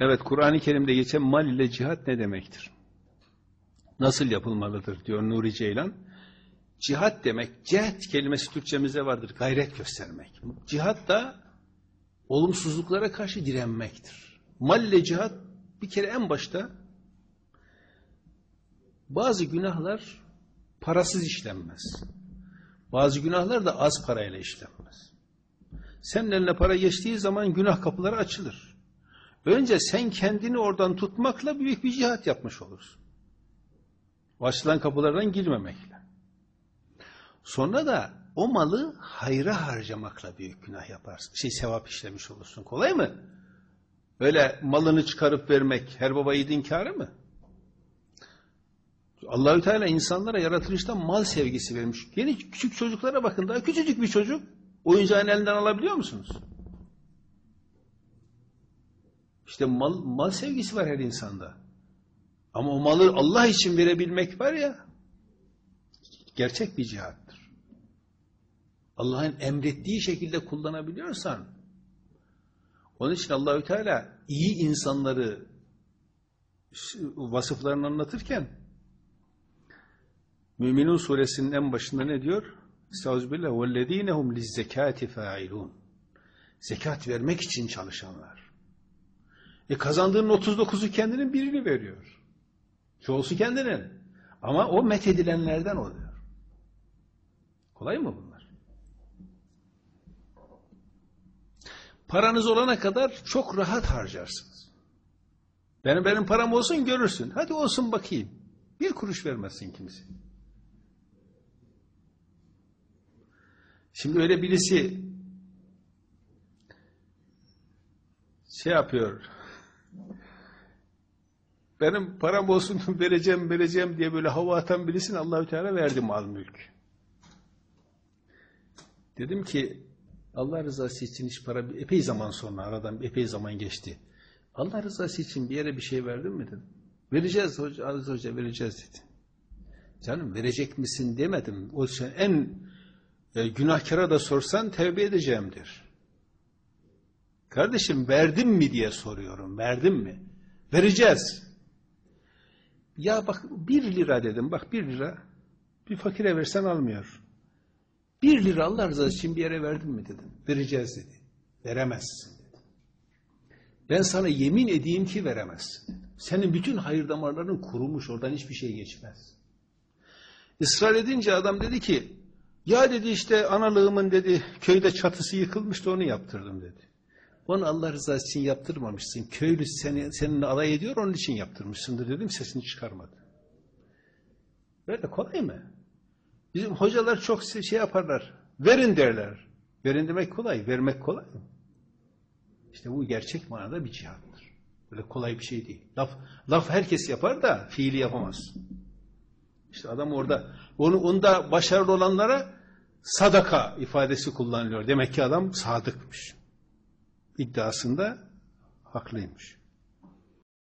Evet, Kur'an-ı Kerim'de geçen mal ile cihat ne demektir? Nasıl yapılmalıdır diyor Nuri Ceylan. Cihat demek, cehd kelimesi Türkçemizde vardır, gayret göstermek. Cihat da olumsuzluklara karşı direnmektir. Mal ile cihat bir kere en başta bazı günahlar parasız işlenmez. Bazı günahlar da az parayla işlenmez. Senin eline para geçtiği zaman günah kapıları açılır. Önce sen kendini oradan tutmakla büyük bir cihat yapmış olursun. O kapılardan girmemekle. Sonra da o malı hayra harcamakla büyük günah yaparsın. Şey sevap işlemiş olursun. Kolay mı? Öyle malını çıkarıp vermek her baba yiğidin kârı mı? Allahü Teala insanlara yaratılışta mal sevgisi vermiş. Yeni küçük çocuklara bakın daha küçücük bir çocuk oyuncağın elinden alabiliyor musunuz? İşte mal, mal sevgisi var her insanda. Ama o malı Allah için verebilmek var ya gerçek bir cihattır. Allah'ın emrettiği şekilde kullanabiliyorsan onun için Allahü Teala iyi insanları vasıflarını anlatırken Müminun suresinin en başında ne diyor? Estağfirullah. وَالَّذ۪ينَ هُمْ لِزَّكَاتِ فَاِلُونَ Zekat vermek için çalışanlar. E kazandığının 39'u kendinin birini veriyor. Çoğusu kendinin. Ama o methedilenlerden oluyor. Kolay mı bunlar? Paranız olana kadar çok rahat harcarsınız. Benim benim param olsun görürsün. Hadi olsun bakayım. Bir kuruş vermezsin kimse. Şimdi öyle birisi şey yapıyor. Benim param olsun vereceğim vereceğim diye böyle hava atan birisine Allahü Teala verdi mal mülk. Dedim ki Allah rızası için hiç para epey zaman sonra aradan epey zaman geçti. Allah rızası için bir yere bir şey verdin mi dedim. Vereceğiz hoca, Aziz Hoca vereceğiz dedi. Canım verecek misin demedim. O en e, günahkara da sorsan tevbe edeceğimdir. Kardeşim verdim mi diye soruyorum. Verdim mi? Vereceğiz. Ya bak bir lira dedim. Bak bir lira. Bir fakire versen almıyor. Bir lira Allah rızası için bir yere verdin mi dedim. Vereceğiz dedi. Veremezsin dedi. Ben sana yemin edeyim ki veremezsin. Senin bütün hayır damarların kurumuş. Oradan hiçbir şey geçmez. Israr edince adam dedi ki ya dedi işte analığımın dedi köyde çatısı yıkılmıştı onu yaptırdım dedi. Onu Allah rızası için yaptırmamışsın. Köylü seni, seninle alay ediyor onun için yaptırmışsındır dedim sesini çıkarmadı. Böyle kolay mı? Bizim hocalar çok şey yaparlar. Verin derler. Verin demek kolay. Vermek kolay mı? İşte bu gerçek manada bir cihattır. Böyle kolay bir şey değil. Laf, laf herkes yapar da fiili yapamaz. İşte adam orada onu onda başarılı olanlara sadaka ifadesi kullanılıyor. Demek ki adam sadıkmış. İddiasında haklıymış.